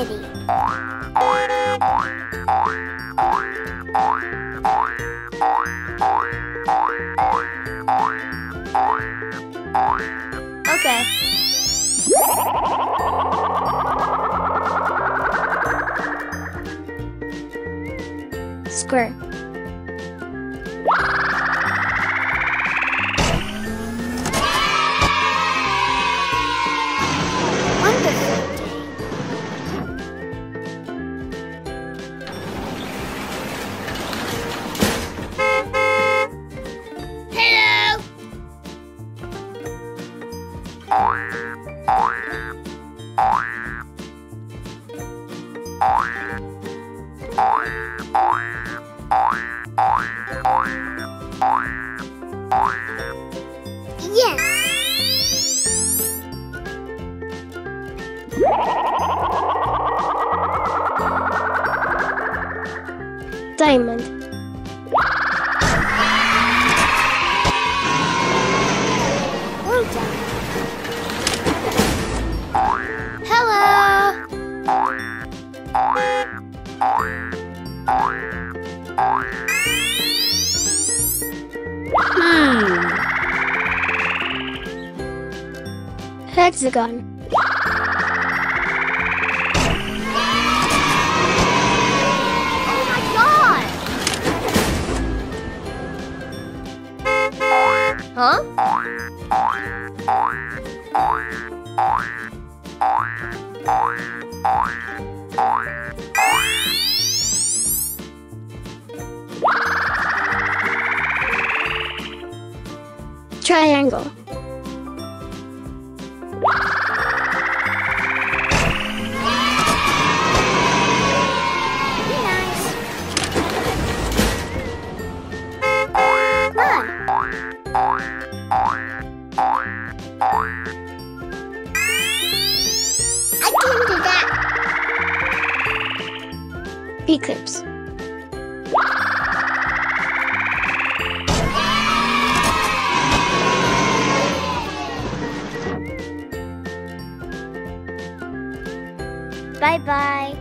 Okay. Square. Diamond. Hello. Hmm. Hexagon. Huh? Triangle. I can do that. Eclipse. Bye bye.